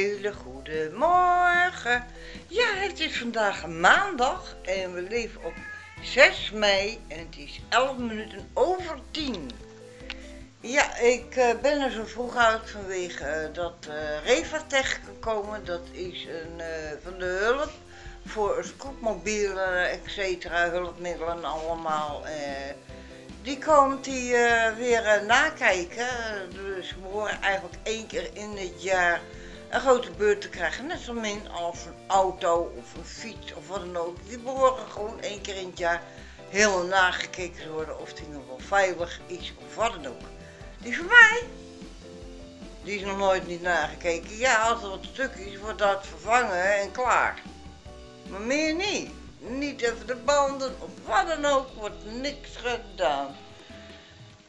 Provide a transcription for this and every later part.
hele goede morgen. Ja, het is vandaag maandag en we leven op 6 mei en het is 11 minuten over 10. Ja, ik uh, ben er zo vroeg uit vanwege uh, dat uh, Revatech gekomen. Dat is een van de hulp voor scootmobielen, et cetera, hulpmiddelen allemaal. die komt die weer nakijken. Dus we horen eigenlijk één keer in het jaar een grote beurt te krijgen. Net zo min als een auto of een fiets of wat dan ook. Die behoren gewoon één keer in het jaar heel nagekeken te worden of die nog wel veilig is of wat dan ook. Die van mij, die is nog nooit niet nagekeken. Ja, als er wat stukjes wordt dat vervangen en klaar. Maar meer niet. Niet even de banden of wat dan ook, wordt niks gedaan.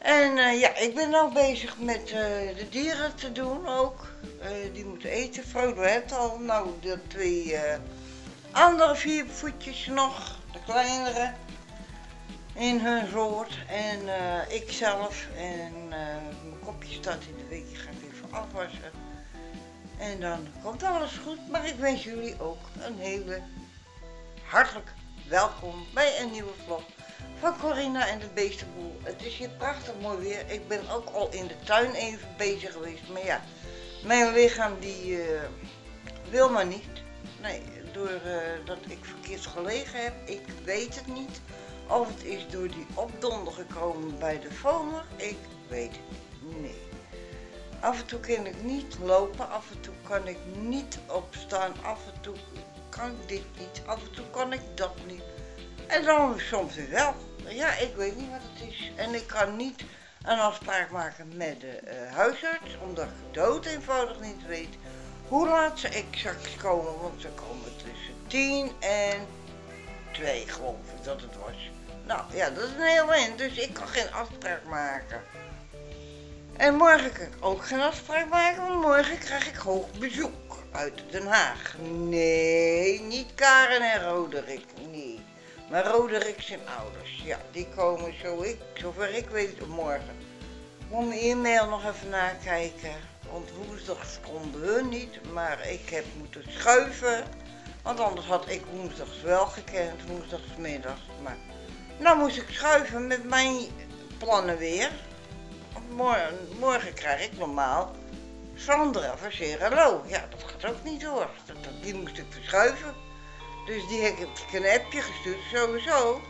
En uh, ja, ik ben nou bezig met uh, de dieren te doen ook. Uh, die moeten eten. Frodo heeft al nou de twee andere vier voetjes nog, de kleinere, in hun soort. En ik zelf. En mijn kopje staat in de week, ik ga ik even afwassen. En dan komt alles goed. Maar ik wens jullie ook een hele hartelijk welkom bij een nieuwe vlog van Corinna en de Beestenboel. Het is hier prachtig mooi weer. Ik ben ook al in de tuin even bezig geweest. Maar ja, mijn lichaam die uh, wil maar niet. Nee, doordat uh, dat ik verkeerd gelegen heb. Ik weet het niet. Of het is door die opdonder gekomen bij de vomer. Ik weet het niet. Nee. Af en toe kan ik niet lopen. Af en toe kan ik niet opstaan. Af en toe kan ik dit niet. Af en toe kan ik dat niet. En dan soms wel. Ja, ik weet niet wat het is. En ik kan niet een afspraak maken met de uh, huisarts, omdat ik dood eenvoudig niet weet hoe laat ze exact komen. Want ze komen tussen 10 en 2, geloof ik dat het was. Nou ja, dat is een heel eind, dus ik kan geen afspraak maken. En morgen kan ik ook geen afspraak maken, want morgen krijg ik hoog bezoek uit Den Haag. Nee, niet Karen en Roderick. Maar Roderick zijn ouders, ja, die komen zo ik, zover ik weet morgen. Moet mijn e-mail nog even nakijken, want woensdag konden hun niet, maar ik heb moeten schuiven. Want anders had ik woensdags wel gekend, woensdagsmiddag. Maar nou moest ik schuiven met mijn plannen weer. Morgen, morgen krijg ik normaal Sandra van Seralo. Ja, dat gaat ook niet door. Dat, die moest ik verschuiven. Dus die heb ik een appje gestuurd, sowieso.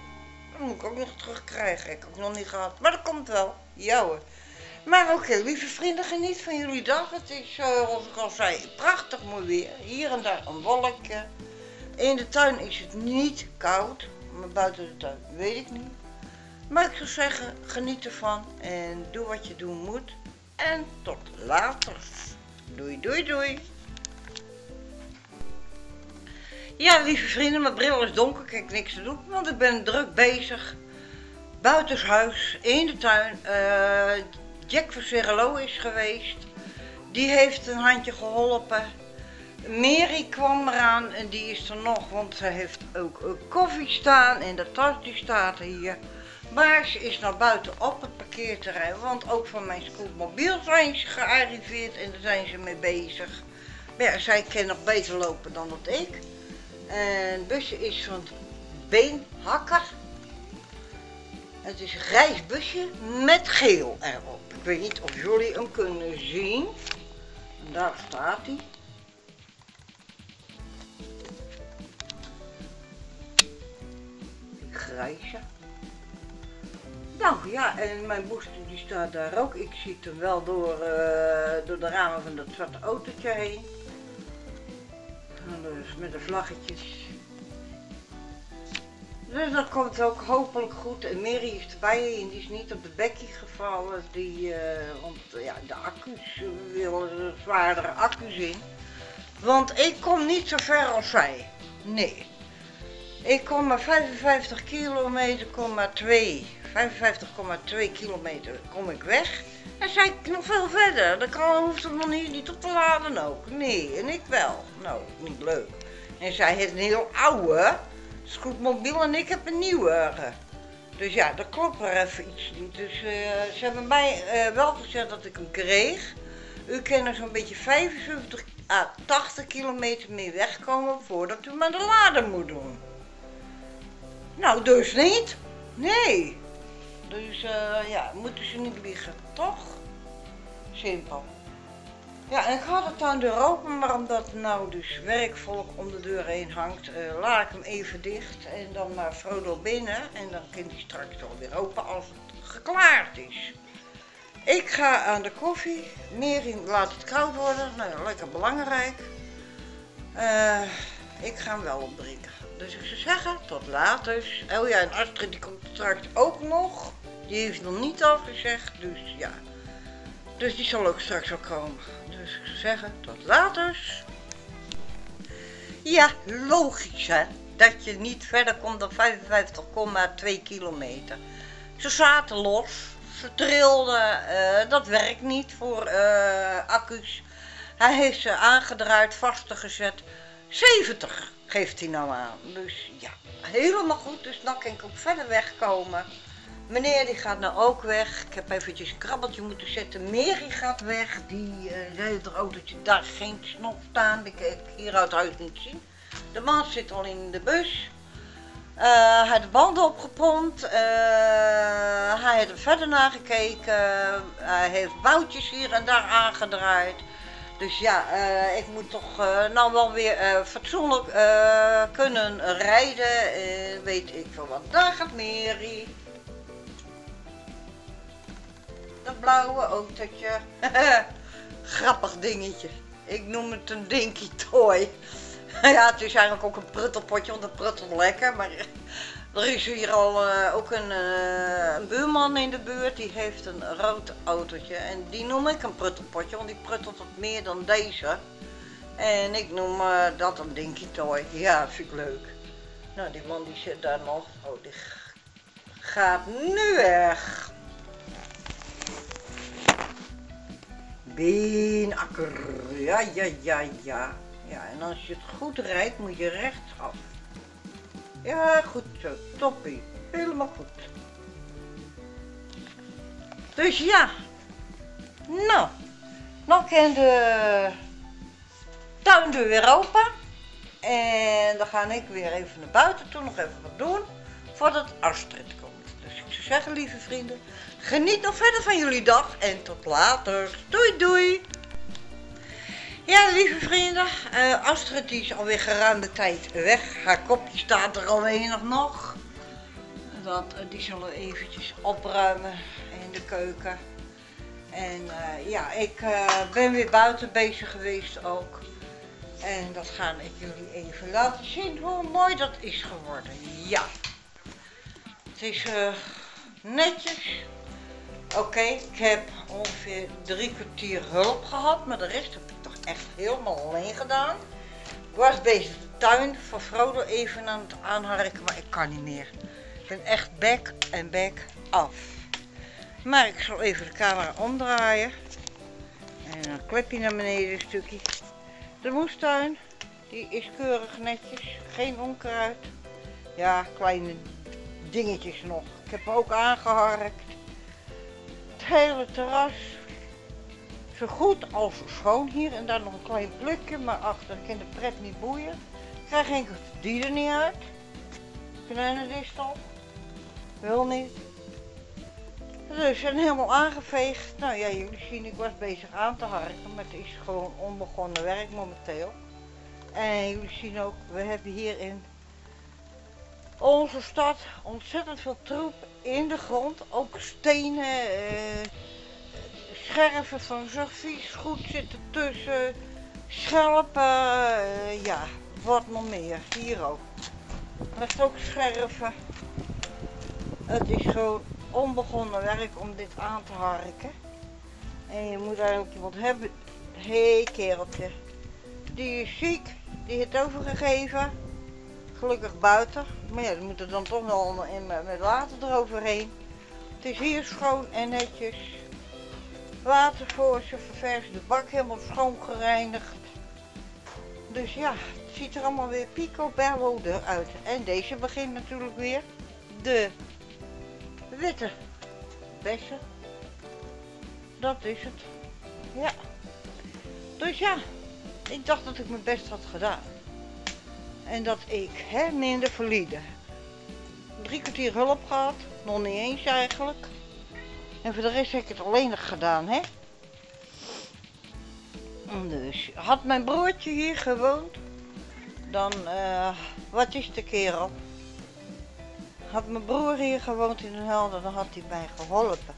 Dat moet ik ook nog terugkrijgen. Ik heb ook nog niet gehad. Maar dat komt wel. Hoor. Maar oké, lieve vrienden, geniet van jullie dag. Het is, uh, zoals ik al zei, prachtig mooi weer. Hier en daar een wolkje. In de tuin is het niet koud. Maar buiten de tuin weet ik niet. Maar ik zou zeggen, geniet ervan. En doe wat je doen moet. En tot later. Doei, doei, doei. Ja, lieve vrienden, mijn bril is donker, ik heb niks te doen, want ik ben druk bezig. Buitenshuis, in de tuin. Uh, Jack van Serrelo is geweest. Die heeft een handje geholpen. Mary kwam eraan en die is er nog, want ze heeft ook koffie staan en de tas die staat hier. Maar ze is naar buiten op het parkeerterrein, want ook van mijn scootmobiel zijn ze gearriveerd en daar zijn ze mee bezig. Maar ja, zij kan nog beter lopen dan dat ik. En busje is van Beenhakker. Het is een grijs busje met geel erop. Ik weet niet of jullie hem kunnen zien. daar staat hij. Grijze. Nou ja, en mijn booster die staat daar ook. Ik zie hem wel door, uh, door de ramen van dat zwarte autootje heen. Dus met de vlaggetjes. Dus dat komt ook hopelijk goed. En Mary is erbij en die is niet op de bekkie gevallen. Die, want ja, de accu's willen zwaardere accu's in. Want ik kom niet zo ver als zij. Nee. Ik kom maar 55 kilometer, kom maar 2. 55,2 kilometer kom ik weg. En zij nog veel verder. Dan kan, hoeft het nog niet, op te laden ook. Nee, en ik wel. Nou, niet leuk. En zij heeft een heel oude scootmobiel en ik heb een nieuwe. Dus ja, dat klopt er even iets niet. Dus uh, ze hebben mij uh, wel gezegd dat ik hem kreeg. U kent er zo'n beetje 75 à 80 kilometer mee wegkomen voordat u maar de lader moet doen. Nou, dus niet. Nee. Dus uh, ja, moeten ze niet liegen, toch? Simpel. Ja, en ik had het aan de deur open, maar omdat nou dus werkvolk om de deur heen hangt, uh, laat ik hem even dicht en dan maar Frodo binnen. En dan kan hij straks weer open als het geklaard is. Ik ga aan de koffie. Mering laat het koud worden. Nou lekker belangrijk. Uh, ik ga hem wel opdrinken. Dus ik zou zeggen, tot later. Oh ja, en Astrid die komt straks ook nog. Die heeft nog niet al gezegd, dus ja. Dus die zal ook straks wel komen. Dus ik zou zeggen, tot later. Ja, logisch hè. Dat je niet verder komt dan 55,2 kilometer. Ze zaten los. Ze trilden. Uh, dat werkt niet voor uh, accu's. Hij heeft ze aangedraaid, vastgezet. 70 geeft hij nou aan. Dus ja, helemaal goed. Dus dan kan ik ook verder wegkomen. Meneer die gaat nou ook weg. Ik heb eventjes een krabbeltje moeten zetten. Mary gaat weg. Die uh, zei het autootje, daar geen snop staan. Die ik hier uit huis niet zien. De man zit al in de bus. Uh, hij heeft de banden opgepompt. Uh, hij heeft er verder naar gekeken. Hij heeft boutjes hier en daar aangedraaid. Dus ja, ik moet toch nou wel weer fatsoenlijk kunnen rijden. weet ik veel wat. Daar gaat Mary. Blauwe autootje. Grappig dingetje. Ik noem het een dinky toy. ja, het is eigenlijk ook een pruttelpotje, want het pruttelt lekker. Maar er is hier al uh, ook een, uh, een, buurman in de buurt, die heeft een rood autootje. En die noem ik een pruttelpotje, want die pruttelt wat meer dan deze. En ik noem uh, dat een dinky toy. Ja, vind ik leuk. Nou, die man die zit daar nog. Oh, die gaat nu weg. Beenakker. Ja, ja, ja, ja. Ja, en als je het goed rijdt, moet je rechtsaf. Ja, goed zo. Toppie. Helemaal goed. Dus ja. Nou. Dan kan de tuindeur weer open. En dan ga ik weer even naar buiten toe. Nog even wat doen. Voordat Astrid komt. Dus ik zou zeggen, lieve vrienden. Geniet nog verder van jullie dag. En tot later. Doei doei. Ja, lieve vrienden, uh, Astrid is alweer geruime tijd weg. Haar kopje staat er alweer nog. Dat, uh, die zullen eventjes opruimen in de keuken. En uh, ja, ik ben weer buiten bezig geweest ook. En dat ga ik jullie even laten zien hoe mooi dat is geworden. Ja, het is netjes. Oké, ik heb ongeveer drie kwartier hulp gehad, maar de rest heb ik toch echt helemaal alleen gedaan. Ik was bezig de tuin van Frodo even aan het aanharken, maar ik kan niet meer. Ik ben echt back en back af. Maar ik zal even de camera omdraaien. En een klepje naar beneden een stukje. De moestuin, die is keurig netjes. Geen onkruid. Ja, kleine dingetjes nog. Ik heb ook aangeharkt hele terras zo goed als schoon hier. En daar nog een klein plukje, maar achter kan de pret niet boeien. Krijg ik die er niet uit. Konijnendistel. Wil niet. Dus zijn helemaal aangeveegd. Nou ja, jullie zien, ik was bezig aan te harken, maar het is gewoon onbegonnen werk momenteel. En jullie zien ook, we hebben hier in onze stad ontzettend veel troep in de grond. Ook stenen, eh, scherven van servies goed zitten tussen. Schelpen, eh, ja, wat nog meer. Hier ook. Er is ook scherven. Het is gewoon onbegonnen werk om dit aan te harken. En je moet eigenlijk iemand hebben. Hé kereltje. Die is ziek. Die heeft overgegeven gelukkig buiten. Maar ja, die moeten dan toch wel in, met water eroverheen. Het is hier schoon en netjes. Water voor ze, ververs de bak helemaal schoon gereinigd. Dus ja, het ziet er allemaal weer picobello eruit. En deze begint natuurlijk weer de witte bessen. Dat is het. Ja. Dus ja, Ik dacht dat ik mijn best had gedaan. En dat ik, hè, in de verleden, drie kwartier hulp gehad. Nog niet eens eigenlijk. En voor de rest heb ik het alleen gedaan, hè. Dus had mijn broertje hier gewoond, dan, uh, wat is de kerel? Had mijn broer hier gewoond in Den Helder, dan had hij mij geholpen.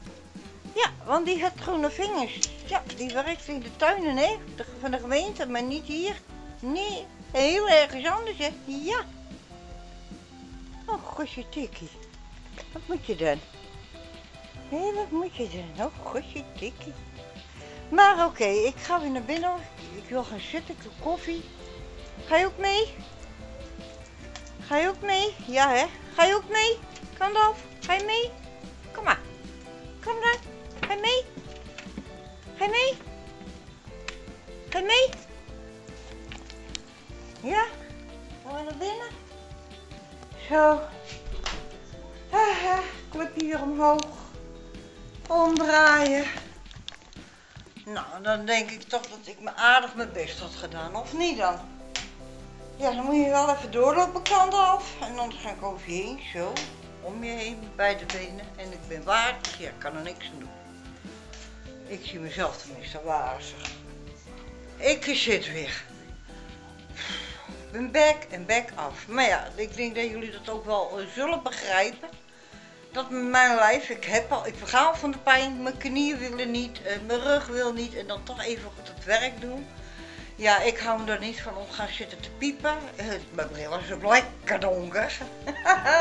Ja, want die had groene vingers. Ja, die werkt in de tuinen, hè, van de gemeente, maar niet hier. Nee, heel ergens anders, hè. Ja. Oh, gosje tikkie. Wat moet je dan? Hé, wat moet je dan? Oh, gosje tikkie. Maar oké, ik ga weer naar binnen. Ik wil gaan zitten, ik koffie. Ga je ook mee? Ga je ook mee? Ja hè? Ga je ook mee? Kan dat? Ga je mee? Denk ik toch dat ik me aardig mijn best had gedaan, of niet dan? Ja, dan moet je wel even doorlopen kant af. En dan ga ik over je heen, zo. Om je heen, beide benen. En ik ben waardig, ja, ik kan er niks aan doen. Ik zie mezelf tenminste waardig. Ik zit weer. Ben back en back af. Maar ja, ik denk dat jullie dat ook wel eh, zullen begrijpen dat mijn lijf, ik heb al, ik vergaal van de pijn, mijn knieën willen niet, eh, mijn rug wil niet en dan toch even goed het werk doen. Ja, ik hou er niet van om gaan zitten te piepen. Uh, mijn bril is ook lekker donker.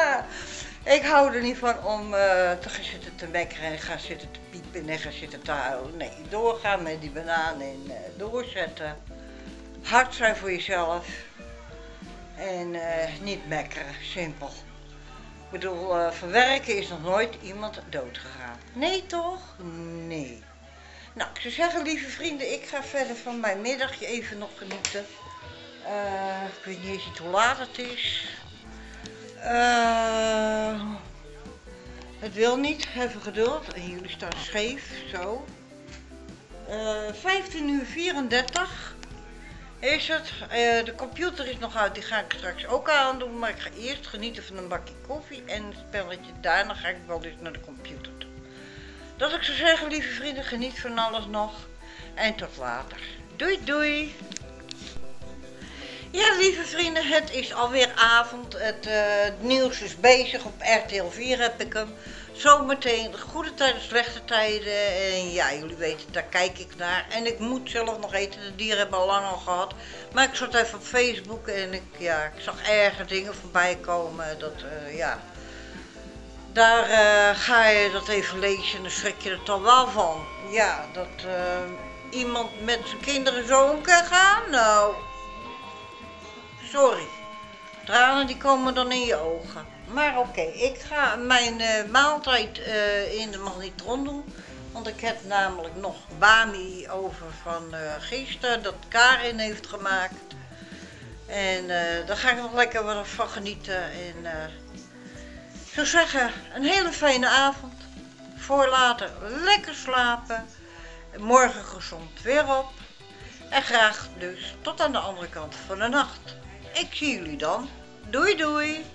ik hou er niet van om uh, te gaan zitten te mekkeren en gaan zitten te piepen en zitten te huilen. Nee, doorgaan met die banaan en doorzetten. Hard zijn voor jezelf. En niet mekkeren, simpel. Ik bedoel, uh, verwerken is nog nooit iemand dood gegaan. Nee toch? Nee. Nou, ik zou zeggen, lieve vrienden, ik ga verder van mijn middagje even nog genieten. Uh, ik weet niet eens hoe laat het is. Uh, het wil niet, even geduld. En jullie staan scheef, zo. 15 uur 34 is het. Uh, de computer is nog uit, die ga ik straks ook aandoen. Maar ik ga eerst genieten van een bakje koffie en een spelletje. Daarna ga ik wel eens naar de computer toe. Dat ik zou zeggen, lieve vrienden, geniet van alles nog. En tot later. Doei doei. Ja, lieve vrienden, het is alweer avond. Het uh, nieuws is bezig. Op RTL 4 heb ik hem. Zometeen goede tijden, slechte tijden. En ja, jullie weten, daar kijk ik naar. En ik moet zelf nog eten. De dieren hebben al lang al gehad. Maar ik zat even op Facebook en ik, ja, ik zag erger dingen voorbij komen. Dat, uh, ja... Daar uh, ga je dat even lezen en dan schrik je er toch wel van. Ja, dat uh, iemand met zijn kinderen zo kan gaan. Nou, sorry. Tranen die komen dan in je ogen. Maar oké, ik ga mijn uh, maaltijd uh, in de magnetron doen. Want ik heb namelijk nog bami over van uh, gisteren dat Karin heeft gemaakt. En daar ga ik nog lekker van genieten. En ik zou zeggen, een hele fijne avond. Voor later lekker slapen. Morgen gezond weer op. En graag dus tot aan de andere kant van de nacht. Ik zie jullie dan. Doei doei!